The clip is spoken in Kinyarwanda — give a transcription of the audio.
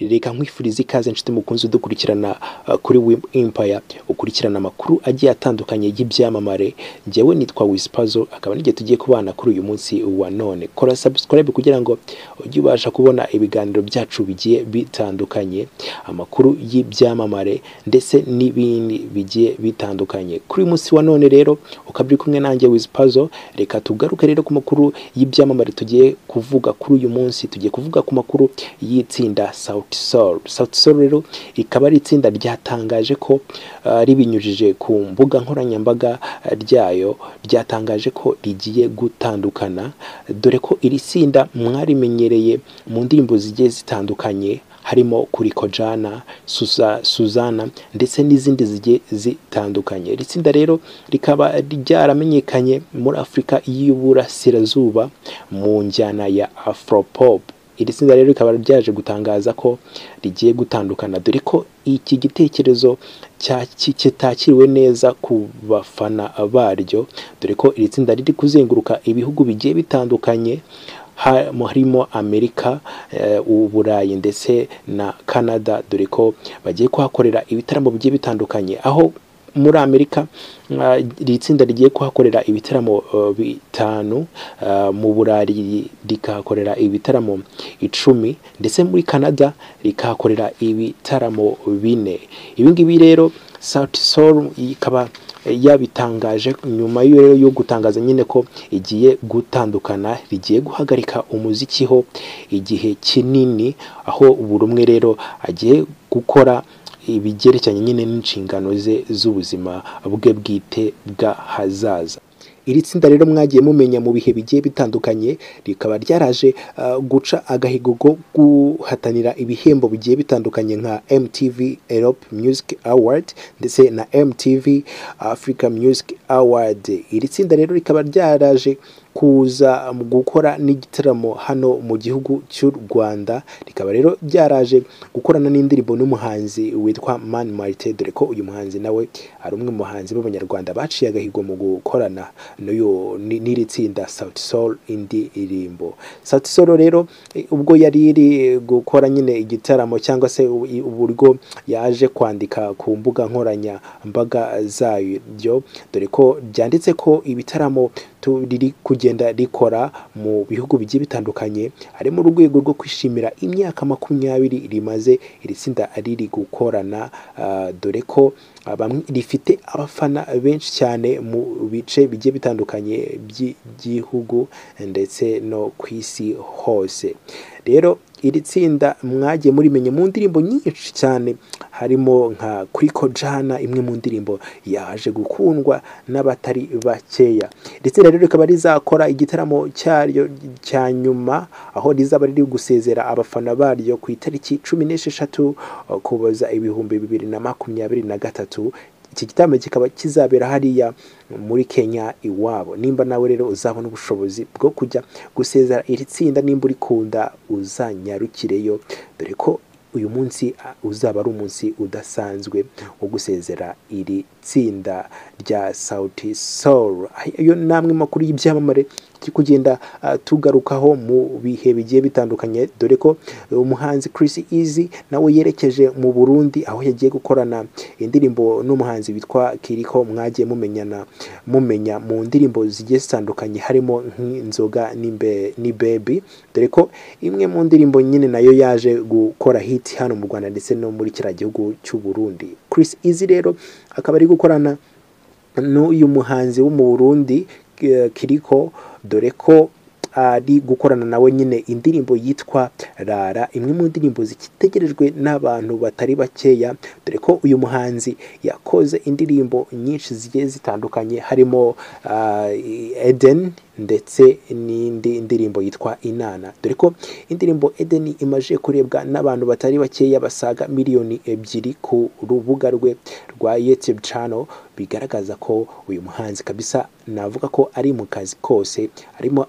reka nkwifuriza ikaze inshuti mukunzi udukurikirana uh, kuri Wim Empire ukurikirana amakuru agiye atandukanye y'ibyamamare. Njyewe nitwa Wispazo akaba n'igihe tugiye kubana kuri uyu munsi wa none. Kora subscribe kugira ngo ujye ubasha kubona ibiganiro byacu bigiye bitandukanye amakuru y'ibyamamare ndetse n'ibindi bigiye bitandukanye. Kuri uyu munsi wa none rero ukaba uri kumwe nanjye Wispazo reka tugaruke rero ku makuru y'ibyamamare tugiye kuvuga kuri uyu munsi tugiye kuvuga ku makuru y'itsinda Sauti Sol Sauti Sol rero rikaba ari itsinda ryatangaje ko uh, ribinyujije ku mbuga nkoranyambaga uh, ryayo ryatangaje ko rigiye gutandukana dore ko iri tsinda mwarimenyereye mu ndirimbo zigiye zitandukanye harimo kuri Kojana, Suzana ndetse n'izindi zigiye zitandukanye. Iri tsinda rero rikaba ryaramenyekanye muri Afurika y'Uburasirazuba mu njyana ya Afropop. Iri tsinda rero rikaba ryaje gutangaza ko rigiye gutandukana. Dore ko iki gitekerezo kitakiriwe neza ku bafana baryo dore ko iri tsinda riri kuzenguruka ibihugu bigiye bitandukanye harimo amerika uburayi ndetse na canada. Dore ko bagiye kuhakorera ibitaramo bigiye bitandukanye. Aho muri amerika iri tsinda rigiye kuhakorera ibitaramo bitanu mu burayi rikahakorera ibitaramo icumi ndetse muri canada rikahakorera ibitaramo bine. Ibi ngibi rero Sauti Sol ikaba yabitangaje nyuma yo gutangaza nyine ko igiye gutandukana rigiye guhagarika umuziki ho igihe kinini aho buri umwe rero agiye gukora ibigerekeranye nyine n'inshingano ze z'ubuzima bwe bwite bw'ahazaza iri tsinda rero mwagiye mumenya mu bihe bigiye bitandukanye rikaba ryaraje guca agahigo ko guhatanira ibihembo bigiye bitandukanye nka MTV Europe Music Award ndetse na MTV Africa Music Award. Iri tsinda rero rikaba ryaraje kuza gukora n'igitaramo hano mu gihugu cy'u Rwanda. Rikaba rero ryaraje gukorana n'indirimbo n'umuhanzi witwa Man Marite dore ko uyu muhanzi nawe ari umwe mu bahanzi b'abanyarwanda baciye agahigo mu gukorana n'iri tsinda Sauti Sol indirimbo Sauti Sol rero ubwo yari iri gukora nyine igitaramo cyangwa se uburyo yaje kwandika ku mbuga nkoranyambaga zayo dore ko byanditse ko ibitaramo riri kugenda rikora mu bihugu bigiye bitandukanye ari mu rwego rwo kwishimira imyaka makumyabiri rimaze iri tsinda riri gukorana dore ko rifite abafana benshi cyane mu bice bigiye bitandukanye by'igihugu ndetse no ku isi hose. Rero iri tsinda mwagiye murimenye mu ndirimbo nyinshi cyane. Harimo nka kuri Kojana imwe mu ndirimbo yaje gukundwa n'abatari bakeya. Ndetse rero rikaba rizakora igitaramo cyaryo cya nyuma aho rizaba riri gusezera abafana baryo ku itariki cumi n'esheshatu kuboza ibihumbi bibiri na makumyabiri na gatatu iki gitaramo kikaba kizabera hariya muri Kenya iwabo. Nimba nawe rero uzabona ubushobozi bwo kujya gusezera iri tsinda nimba urikunda uzanyarukireyo dore ko uyu munsi uzaba ari umunsi udasanzwe wo gusezera iri tsinda rya Sauti Sol. Ayo ni amwe makuru y'ibyamamare turi kugenda tugarukaho mu bihe bigiye bitandukanye. Dore ko umuhanzi Chris Easy nawe yerekeje mu Burundi aho yagiye gukorana indirimbo n'umuhanzi witwa Kiriko mwagiye mumenyana. Mumenya mu ndirimbo zigiye zitandukanye harimo nk'inzoga ni baby. Dore ko imwe mu ndirimbo nyine na yo yaje gukora hit hano mu Rwanda ndetse no muri kiriya gihugu cy'u Burundi. Chris Easy rero akaba ari gukorana n'uyu muhanzi wo mu Burundi Kiriko dore ko ari gukorana nawe nyine indirimbo yitwa rara imwe mu ndirimbo zitegerejwe n'abantu batari bakeya dore ko uyu muhanzi yakoze indirimbo nyinshi zigiye zitandukanye harimo Eden ndetse n'indi ndirimbo yitwa inana. Dore ko indirimbo Eden imaze kurebwa n'abantu batari bakeya basaga miliyoni ebyiri ku rubuga rwe rwa YouTube channel bigaragaza ko uyu muhanzi kabisa navuga ko ari mu kazi kose arimo